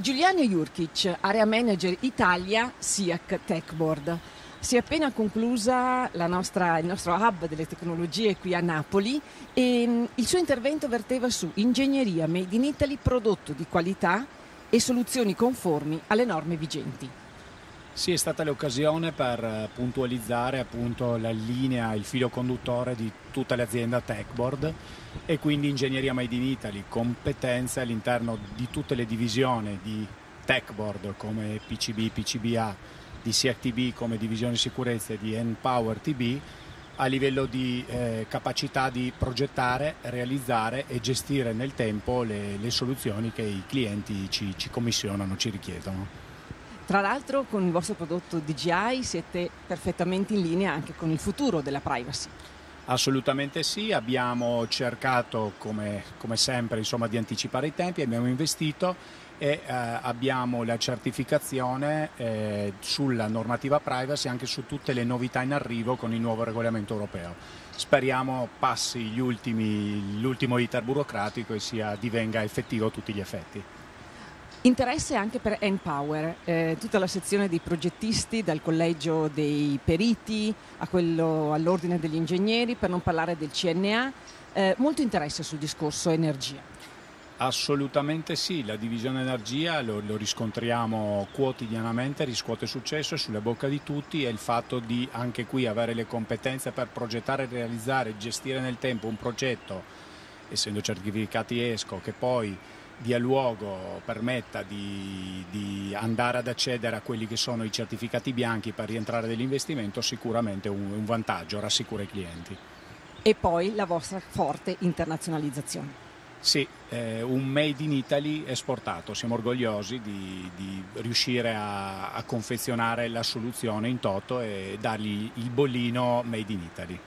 Giuliano Jurkic, area manager Italia SIAC Techboard. Si è appena conclusa nostra, il nostro hub delle tecnologie qui a Napoli e mm, il suo intervento verteva su ingegneria made in Italy, prodotto di qualità e soluzioni conformi alle norme vigenti. Sì, è stata l'occasione per eh, puntualizzare appunto la linea, il filo conduttore di tutta l'azienda Techboard e quindi Ingegneria Made in Italy, competenze all'interno di tutte le divisioni di Techboard come PCB, PCBA, di CATB come divisione sicurezza e di Npower TB a livello di eh, capacità di progettare, realizzare e gestire nel tempo le, le soluzioni che i clienti ci, ci commissionano, ci richiedono. Tra l'altro con il vostro prodotto DJI siete perfettamente in linea anche con il futuro della privacy. Assolutamente sì, abbiamo cercato come, come sempre insomma, di anticipare i tempi, abbiamo investito e eh, abbiamo la certificazione eh, sulla normativa privacy anche su tutte le novità in arrivo con il nuovo regolamento europeo. Speriamo passi ultimi, l'ultimo iter burocratico e sia, divenga effettivo a tutti gli effetti. Interesse anche per Npower, eh, tutta la sezione dei progettisti, dal collegio dei periti a quello all'ordine degli ingegneri, per non parlare del CNA, eh, molto interesse sul discorso energia. Assolutamente sì, la divisione energia lo, lo, riscontriamo quotidianamente, riscuote successo, sulla bocca di tutti e il fatto di anche qui avere le competenze per progettare, realizzare, gestire nel tempo un progetto, essendo certificati ESCO, che poi dia luogo, permetta di, di, andare ad accedere a quelli che sono i certificati bianchi per rientrare nell'investimento, sicuramente un, un vantaggio, rassicura i clienti. E poi la vostra forte internazionalizzazione. Sì, eh, un made in Italy esportato, siamo orgogliosi di, di riuscire a, a confezionare la soluzione in toto e dargli il bollino made in Italy.